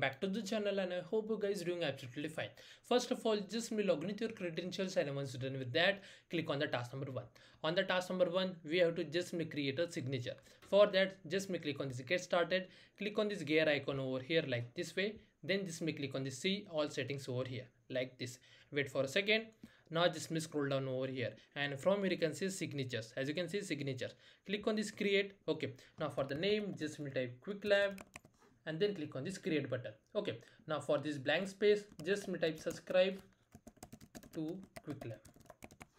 back to the channel and I hope you guys doing absolutely fine. First of all, just me log in your credentials and once done with that, click on the task number one. On the task number one, we have to just me create a signature. For that, just me click on this get started, click on this gear icon over here like this way. Then just me click on the see all settings over here like this. Wait for a second. Now just me scroll down over here and from here you can see signatures. As you can see signatures. Click on this create. Okay. Now for the name, just me type quick lab and then click on this create button. Okay now for this blank space just type subscribe to quicklab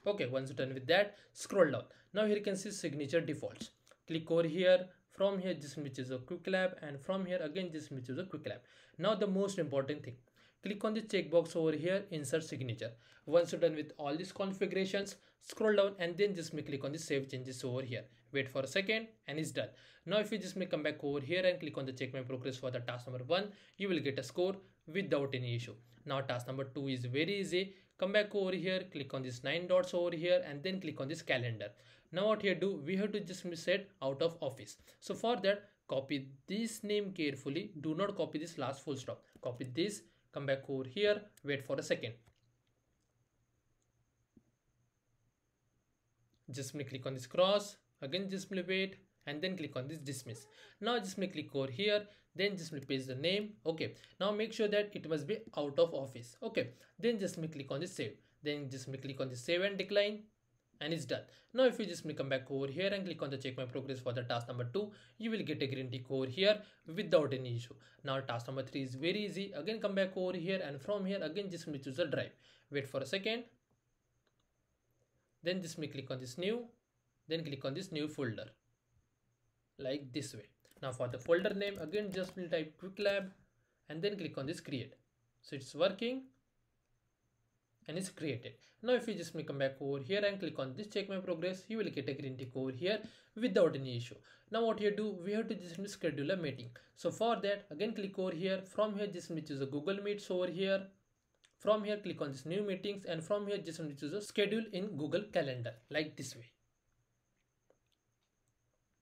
okay once done with that scroll down. Now here you can see signature defaults. Click over here from here just choose a quicklab and from here again just choose a quicklab now the most important thing click on the checkbox over here insert signature. Once you're done with all these configurations scroll down and then just me click on the save changes over here. Wait for a second and it's done. Now if you just may come back over here and click on the check my progress for the task number one you will get a score without any issue. Now task number two is very easy. Come back over here click on this nine dots over here and then click on this calendar. Now what here do? We have to just set out of office. So for that copy this name carefully. Do not copy this last full stop. Copy this come back over here. Wait for a second. Just me click on this cross. Again just me wait. And then click on this dismiss. Now just me click over here. Then just me paste the name. Okay. Now make sure that it must be out of office. Okay. Then just me click on this save. Then just me click on the save and decline and it's done. Now if you just come back over here and click on the check my progress for the task number two you will get a green tick over here without any issue. Now task number three is very easy. Again come back over here and from here again just choose the drive. Wait for a second. Then just me click on this new then click on this new folder. Like this way. Now for the folder name again just type quick lab and then click on this create. So it's working and it's created. Now if you just come back over here and click on this check my progress you will get a green tick over here without any issue. Now what you do we have to just schedule a meeting. So for that again click over here. From here just choose a google meets over here. From here click on this new meetings. And from here just choose a schedule in google calendar like this way.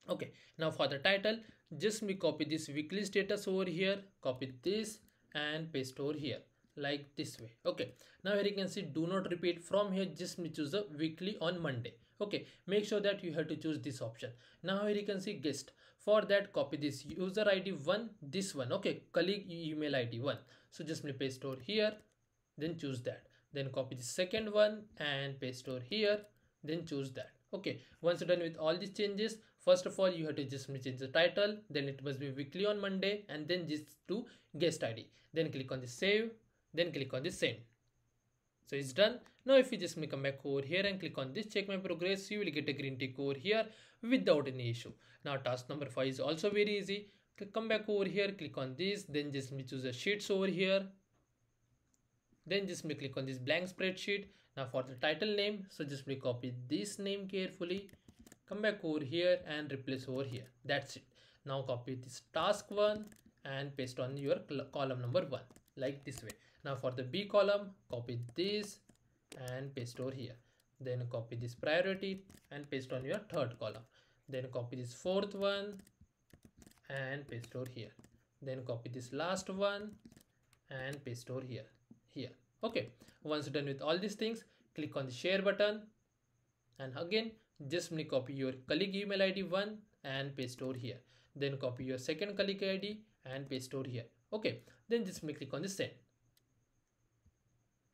Okay. Now for the title just me copy this weekly status over here. Copy this and paste over here like this way. Okay. Now here you can see do not repeat from here. Just choose the weekly on monday. Okay. Make sure that you have to choose this option. Now here you can see guest. For that copy this user id one this one. Okay. Colleague email id one. So just me paste over here then choose that. Then copy the second one and paste over here then choose that. Okay. Once you're done with all these changes first of all you have to just change the title. Then it must be weekly on monday and then just to guest id then click on the save then click on the send so it's done. Now if you just come back over here and click on this check my progress you will get a green tick over here without any issue. Now task number five is also very easy. Come back over here click on this then just choose the sheets over here. Then just click on this blank spreadsheet. Now for the title name so just copy this name carefully. Come back over here and replace over here. That's it. Now copy this task one and paste on your column number one like this way now for the b column copy this and paste over here. Then copy this priority and paste on your third column. Then copy this fourth one and paste over here. Then copy this last one and paste over here here. Okay once done with all these things click on the share button and again just me copy your colleague email id one and paste over here. Then copy your second colleague id and paste over here. Okay then just me click on the send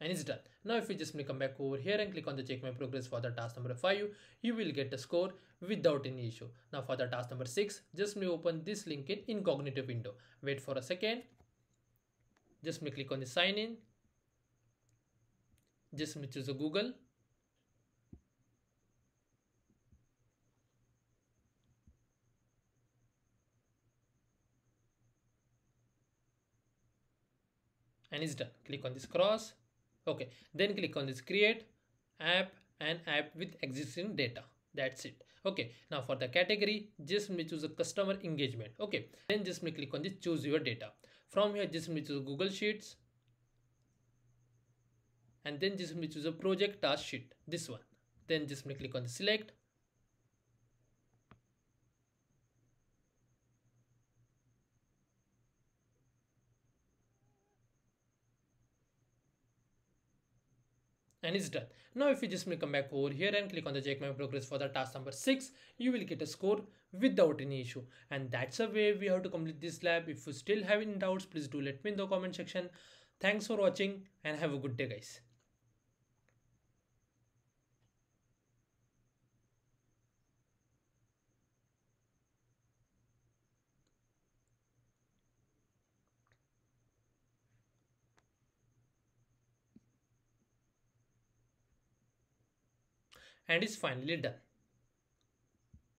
and it's done? Now if you just come back over here and click on the check my progress for the task number five you will get the score without any issue. Now for the task number six just me open this link in incognito window. Wait for a second. Just me click on the sign in. Just me choose a google. And it's done? Click on this cross okay then click on this create app and app with existing data. That's it. Okay now for the category just me choose a customer engagement. Okay then just me click on this choose your data. From here just me choose google sheets. And then just me choose a project task sheet this one. Then just me click on the select and it's done. Now if you just come back over here and click on the check my progress for the task number 6, you will get a score without any issue. And that's the way we have to complete this lab. If you still have any doubts, please do let me in the comment section. Thanks for watching and have a good day guys. And is finally done.